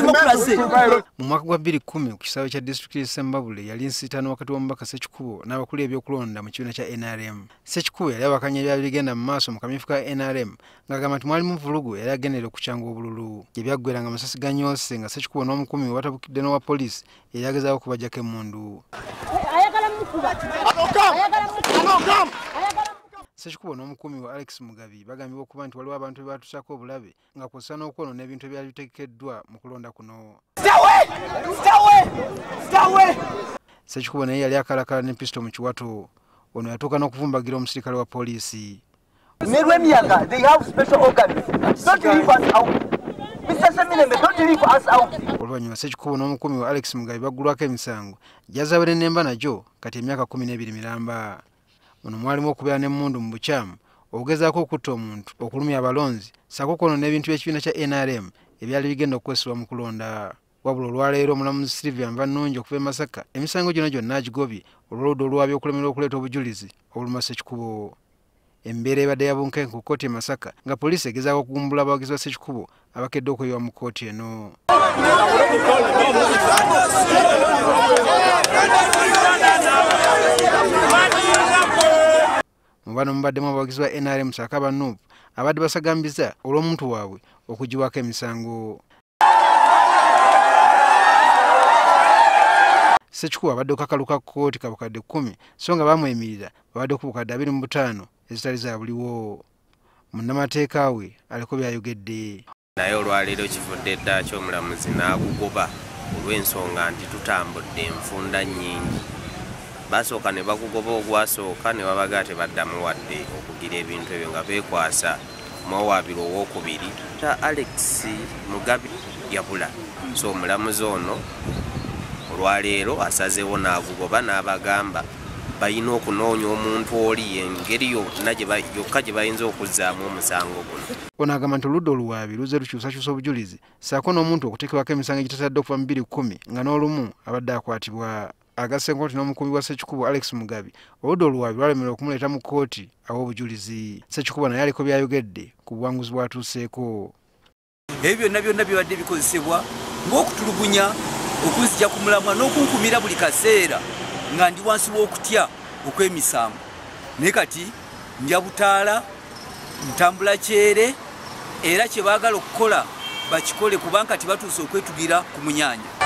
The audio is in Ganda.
demokrasi mu mwaka gwa 2010 ku kisaawe kya disitulikiti sembabule yali nsiitaano wakati w'omubaka sekikubo n'abakulu ebyokulonda mu kibiina kya nrm sekikubo yali awakanya ebyali bigenda mu maaso mu kamyufu ka nrm ng'agamba nti mwalimu vulugu yali agendera okukyanga obululu. Ebyaggwera nga amasasi ganyoose nga sekikubo n'omukumi webatabukidde n'owa poliisi yali agezaako okubajjako emmundu sekikubo n'omukumi wa alex mugabi bagambibwa okuba nti waliwo abantu be batuusako obulabe nga kw'ossa n'okwonoona ebintu ebyali bitegekeddwa mu kulonda kuno sekikubo naye yali akalakala ne pisito mu kiwato. Ono yatuuka n'okuvumbagira omusirikale wa poliisi. Ne lw'emyaga they have special organs. Don't leave us out. Oluvannyuma sekikubo n'omukumi wa alex mugabi baggulwako emisango. Gyazabere nemba nagyo kati emyaka kumi n'ebiri miramba muno mwalimu okubeera n'emmundu mu bukyamu okugezaako okutta omuntu okulumya abalonzi saako kwonoona ebintu by'ekibiina kya nrm ebyali bigenda okukozesebwa mu kulonda wabula olwaleero omulamuzi sylvia nva nnungi okuva e masaka emisango gyonna gyonna agigobye olw'oludda olwabyo okulemerwa okuleeta obujulizi obuluma sekikubo. Embeera ebadde ya bunkenke ku kkooti e masaka nga poliisi egezaako okugumbula abawagizi ba sekikubo abakedde okweyiwa mu kkooti eno mu bano mubaddemu abawagizi ba nrm sakaba nuupu abadde basagambiza olw'omuntu waabwe okugiwako emisango. Sekikubo abadde okakaluka kkooti kabukadde kkumi so nga bamweyimirira babadde ku bukadde abiri mu butaano ezitali za buliwo. Munnamateeka we aliko byayogedde. Naye olwaleero kivudde dda ky'omulamuzi n'agugoba olw'ensonga nti tutambudde enfunda nnyingi basooka ne bagugoba ogwasooka ne babaga tebaddamu wadde okugira ebintu ebyo nga beekwasa. Mwawaabiro owokubiri ta alex mugabi yabula. So omulamuzi ono olwaleero asazeewo n'agugoba n'abagamba balina okunoonya omuntu oli engeri yonna yokka gye bayinza okuzzaamu omusango guno. Ono agamba nti oludda oluwaabi luzze lukyusakyusa obujulizi. Saako n'omuntu okuteekebwako emisango egitatadde okuva mu 210 nga n'olumu abadde akwatibwa agasse nkooti n'omukubi wa sekikubo alex mugabi. Oludda oluwaabi lwalemerwa okumuleeta mu kkooti aw'obujulizi. Sekikubo naye aliko byayogedde ku buwanguzi bwatuuseeko. Ebyo byonna byonna bibadde bikozesebwa ng'okutulugunya okunzija ku mulamwa n'okunkumira buli kaseera nga ndi wansi w'okutya okw'emisango. Naye kati ndya butaala ntambula kyere era kye baagala okukola bakikole kubanga kati batuuse okwetugira ku munyanja